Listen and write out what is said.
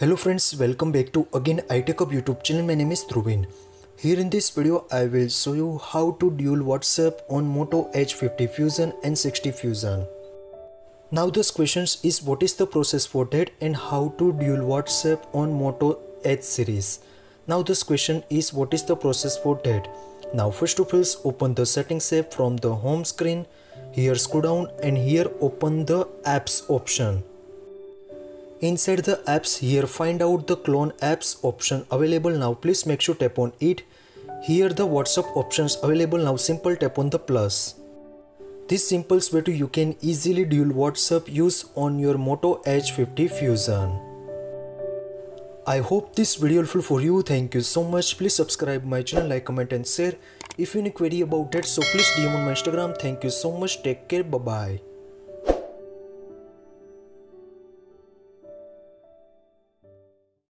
Hello friends, welcome back to again iTechHub YouTube channel. My name is Dhruvin. Here in this video, I will show you how to dual WhatsApp on Moto Edge 50 Fusion and 60 Fusion. Now this question is what is the process for that and how to dual WhatsApp on Moto Edge series. Now this question is what is the process for that. Now first of all open the settings app from the home screen. Here scroll down and here open the apps option. Inside the apps here find out the clone apps option available now please make sure tap on it. Here the WhatsApp options available now simple tap on the plus. This simple way to you can easily dual WhatsApp use on your Moto Edge 50 Fusion. I hope this video helpful for you. Thank you so much. Please subscribe my channel, like, comment and share. If you any query about that so please DM on my Instagram. Thank you so much. Take care. Bye bye.